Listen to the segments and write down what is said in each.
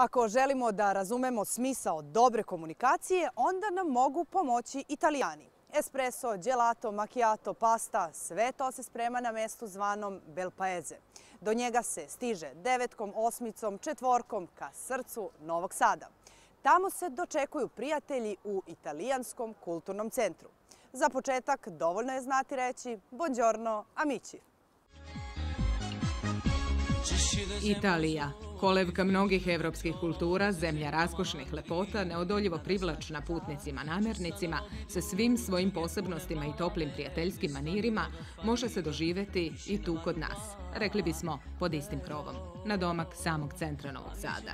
Ako želimo da razumemo smisao dobre komunikacije, onda nam mogu pomoći italijani. Espresso, gelato, macchiato, pasta, sve to se sprema na mestu zvanom Belpaeze. Do njega se stiže devetkom, osmicom, četvorkom ka srcu Novog Sada. Tamo se dočekuju prijatelji u italijanskom kulturnom centru. Za početak dovoljno je znati reći Buongiorno, amici. Italija, kolevka mnogih evropskih kultura, zemlja raskošnih lepota, neodoljivo privlačna putnicima namernicima, sa svim svojim posebnostima i toplim prijateljskim manirima, može se doživeti i tu kod nas. Rekli bismo pod istim krovom, na domak samog centra Novog Sada.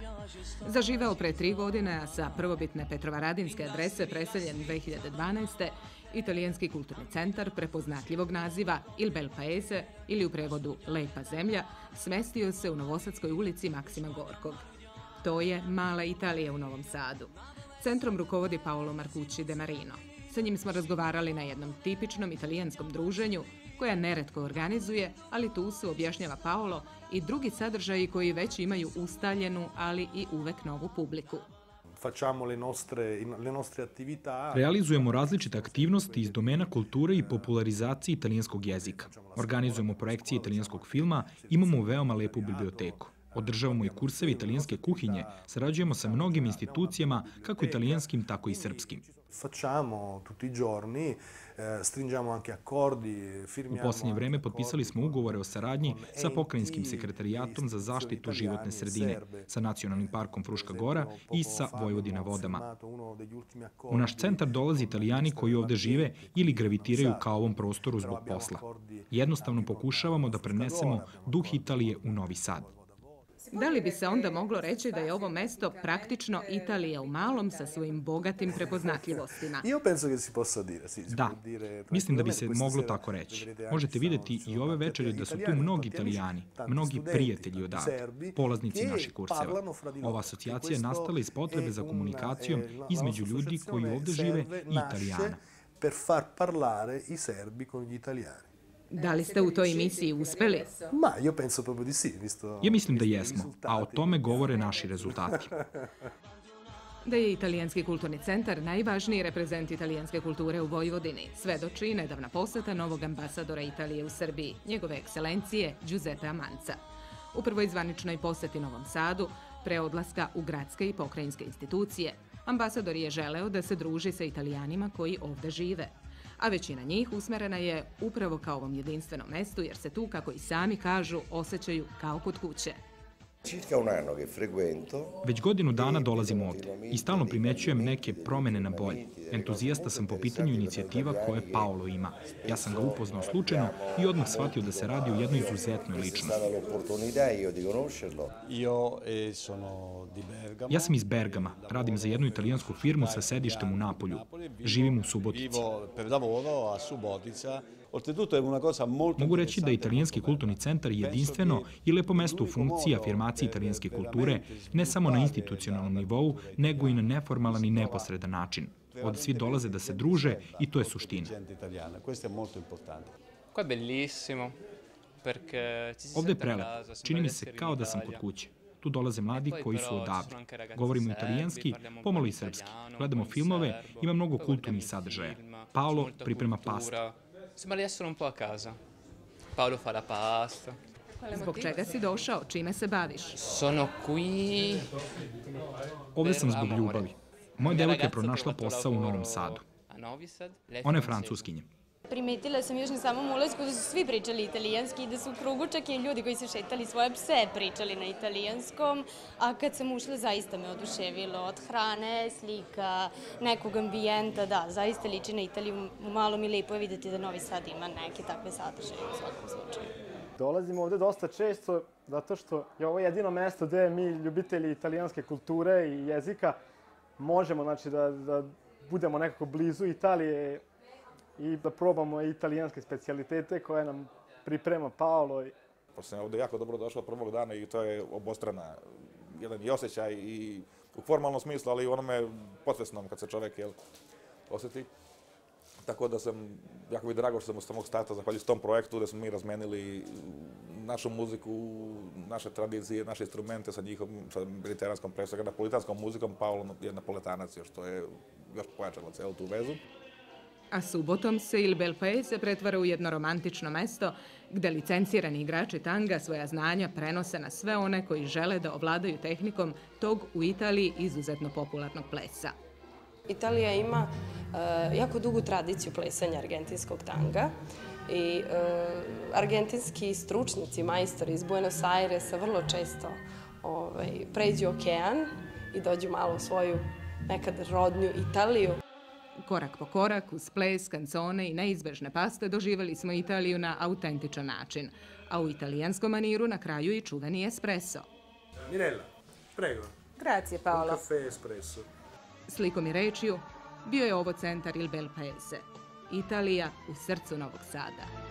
Zaživeo pre tri godine, a sa prvobitne Petrovaradinske adrese preseljen 2012 italijanski kulturni centar prepoznatljivog naziva Il Bel Paese ili u prevodu Lepa zemlja smestio se u Novosadskoj ulici Maksima Gorkog. To je Mala Italija u Novom Sadu. Centrom rukovodi Paolo Marcucci de Marino. Sa njim smo razgovarali na jednom tipičnom italijanskom druženju koja neretko organizuje, ali tu se objašnjava Paolo i drugi sadržaji koji već imaju ustaljenu, ali i uvek novu publiku facciamo le nostre, le nostre attività. Realizujemo različite aktivnosti iz domena kulture i popularizacije italijanskog jezika. Organizujemo projekcije italijanskog filma, imamo veoma lepu biblioteku. Održavamo i kurseve italijanske kuhinje, sarađujemo sa mnogim institucijama, kako italijanskim, tako i srpskim. Facciamo tutti i giorni, eh, stringiamo anche accordi, firmiamo... U poslednje vreme potpisali smo ugovore o saradnji sa pokrajinskim sekretarijatom za zaštitu životne sredine, sa Nacionalnim parkom Fruška Gora i sa Vojvodina vodama. U naš centar dolazi italijani koji ovde žive ili gravitiraju ka ovom prostoru zbog posla. Jednostavno pokušavamo da prenesemo duh Italije u Novi Sad. Da li bi se onda moglo reći da je ovo mesto praktično Italija u malom sa svojim bogatim prepoznatljivostima? Io penso che si possa dire, sì. Da, mislim da bi se moglo tako reći. Možete videti i ove večeri da su tu mnogi italijani, mnogi prijatelji odavde, polaznici naših kurseva. Ova asocijacija je nastala iz potrebe za komunikacijom između ljudi koji ovde žive i italijana. Per far parlare i serbi con gli italiani. Da li ste u toj emisiji uspeli? Ma, io penso proprio di sì, visto... Ja mislim da jesmo, a o tome govore naši rezultati. Da je Italijanski kulturni centar najvažniji reprezent italijanske kulture u Vojvodini, svedoči nedavna poseta novog ambasadora Italije u Srbiji, njegove ekscelencije Giuseppe Amanca. U prvoj zvaničnoj poseti Novom Sadu, pre odlaska u gradske i pokrajinske institucije, ambasador je želeo da se druži sa italijanima koji ovde žive, a većina njih usmerena je upravo kao ovom jedinstvenom mestu jer se tu, kako i sami kažu, osjećaju kao kod kuće. Već godinu dana dolazim ovde i stalno primećujem neke promene na bolje. Entuzijasta sam po pitanju inicijativa koje Paolo ima. Ja sam ga upoznao slučajno i odmah shvatio da se radi o jednoj izuzetnoj ličnosti. Ja sam iz Bergama, radim za jednu italijansku firmu sa sedištem u Napolju. Živim u Subotici. Mogu reći da Italijanski kulturni centar je jedinstveno i lepo mesto u funkciji afirmacije italijanske kulture, ne samo na institucionalnom nivou, nego i na neformalan i neposredan način. Ovde svi dolaze da se druže i to je suština. Ovde je prelepo. Čini mi se kao da sam kod kuće. Tu dolaze mladi koji su odavde. Govorimo italijanski, pomalo i srpski. Gledamo filmove, ima mnogo kulturnih sadržaja. Paolo priprema pastu. Sembra di essere un po' a casa. Paolo fa la pasta. Zbog čega si došao? Čime se baviš? Sono qui... Ovde sam zbog ljubavi. Moja devojka je pronašla posao u Novom Sadu. Ona je francuskinja. Primetila sam još na samom ulazku da su svi pričali italijanski i da su u krugu čak i ljudi koji su šetali svoje pse pričali na italijanskom, a kad sam ušla zaista me oduševilo. Od hrane, slika, nekog ambijenta, da, zaista liči na Italiju, malo mi lepo je videti da Novi Sad ima neke takve sadržaje u svakom slučaju. Dolazimo ovde dosta često zato što je ovo jedino mesto gde mi, ljubitelji italijanske kulture i jezika, možemo znači, da, da budemo nekako blizu Italije i da probamo italijanske specialitete koje nam priprema Paolo. Pošto sam ovde jako dobro došao prvog dana i to je obostrana jedan i osjećaj i u formalnom smislu, ali i onome podsvesnom kad se čovek jel, oseti. Tako da sam, jako mi drago što sam u samog starta, zahvaljujući tom projektu, da smo mi razmenili našu muziku, naše tradicije, naše instrumente sa njihovom, sa mediteranskom pre svega, napolitanskom muzikom, Paolo je napoletanac još, to je još pojačalo celu tu vezu. A subotom se Il Bel Paese pretvara u jedno romantično mesto gde licencirani igrači tanga svoja znanja prenose na sve one koji žele da ovladaju tehnikom tog u Italiji izuzetno popularnog plesa. Italija ima uh, jako dugu tradiciju plesanja argentinskog tanga i uh, argentinski stručnici, majstori iz Buenos Airesa vrlo često ovaj, pređu okean i dođu malo u svoju nekad rodnju Italiju. Korak po korak, uz ples, kancone i neizbežne paste doživali smo Italiju na autentičan način, a u italijanskom maniru na kraju i čuveni espresso. Mirella, prego. Grazie Paolo. Un caffè espresso. Slikom i rečiju, bio je ovo centar Il Bel Paese. Italija u srcu Novog Sada.